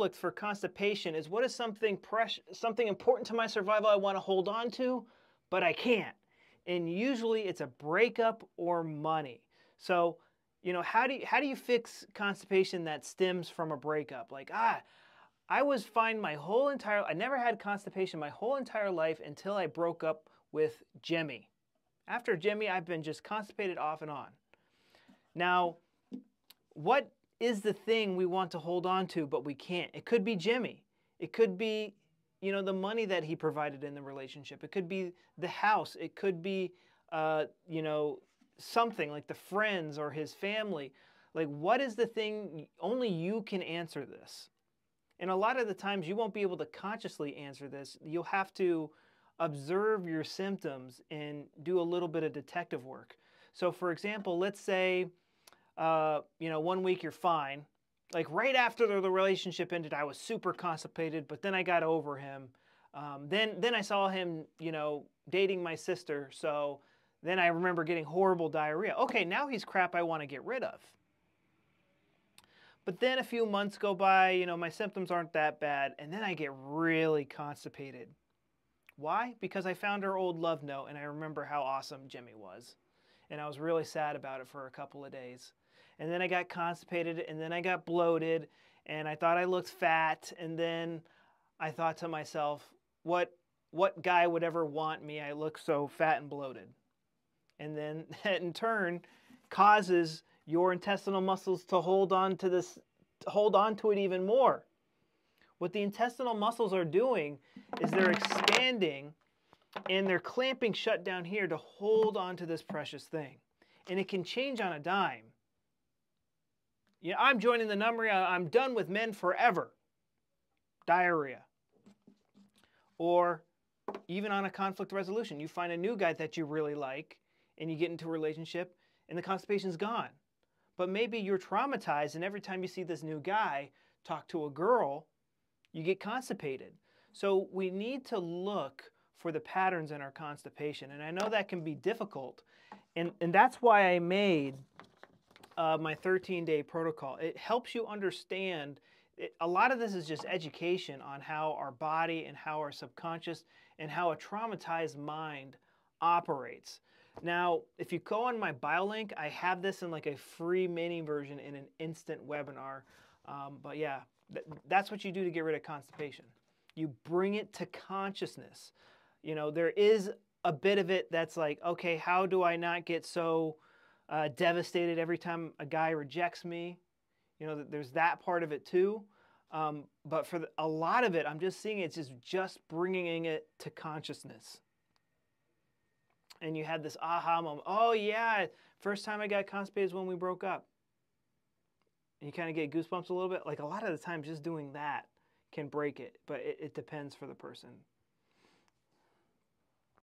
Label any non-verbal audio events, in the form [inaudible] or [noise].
conflict for constipation is what is something something important to my survival I want to hold on to, but I can't. And usually it's a breakup or money. So, you know, how do you, how do you fix constipation that stems from a breakup? Like, ah, I was fine my whole entire I never had constipation my whole entire life until I broke up with Jimmy. After Jimmy, I've been just constipated off and on. Now, what is the thing we want to hold on to but we can't? It could be Jimmy. It could be, you know, the money that he provided in the relationship. It could be the house. It could be, uh, you know, something like the friends or his family. Like, what is the thing? Only you can answer this. And a lot of the times you won't be able to consciously answer this. You'll have to observe your symptoms and do a little bit of detective work. So, for example, let's say, uh, you know, one week you're fine. Like right after the, the, relationship ended, I was super constipated, but then I got over him. Um, then, then I saw him, you know, dating my sister. So then I remember getting horrible diarrhea. Okay, now he's crap I want to get rid of. But then a few months go by, you know, my symptoms aren't that bad, and then I get really constipated. Why? Because I found her old love note and I remember how awesome Jimmy was. And I was really sad about it for a couple of days. And then I got constipated and then I got bloated and I thought I looked fat and then I thought to myself, what what guy would ever want me? I look so fat and bloated. And then [laughs] that in turn causes your intestinal muscles to hold on to this hold on to it even more. What the intestinal muscles are doing is they're expanding and they're clamping shut down here to hold on to this precious thing. And it can change on a dime. Yeah, I'm joining the number, I'm done with men forever. Diarrhea. Or even on a conflict resolution, you find a new guy that you really like and you get into a relationship and the constipation's gone. But maybe you're traumatized and every time you see this new guy talk to a girl, you get constipated. So we need to look for the patterns in our constipation. And I know that can be difficult. And, and that's why I made uh, my 13 day protocol. It helps you understand. It, a lot of this is just education on how our body and how our subconscious and how a traumatized mind operates. Now, if you go on my bio link, I have this in like a free mini version in an instant webinar. Um, but yeah, th that's what you do to get rid of constipation. You bring it to consciousness. You know, there is a bit of it that's like, okay, how do I not get so uh, devastated every time a guy rejects me? You know, there's that part of it too. Um, but for the, a lot of it, I'm just seeing it's just just bringing it to consciousness. And you had this aha moment. Oh yeah, first time I got constipated is when we broke up. And you kind of get goosebumps a little bit. Like a lot of the time, just doing that can break it, but it, it depends for the person.